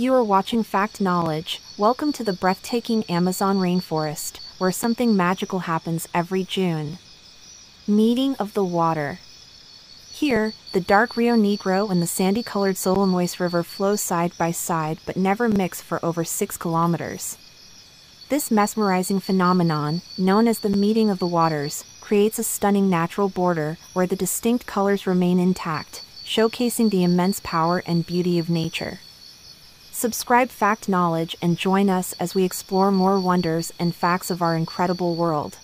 You are watching Factnowledge. Welcome to the breathtaking Amazon rainforest, where something magical happens every June. Meeting of the Water. Here, the dark Rio Negro and the sandy colored Solimões River flow side by side but never mix for over six kilometers. This mesmerizing phenomenon, known as the meeting of the waters, creates a stunning natural border where the distinct colors remain intact, showcasing the immense power and beauty of nature. Subscribe Factnowledge and join us as we explore more wonders and facts of our incredible world.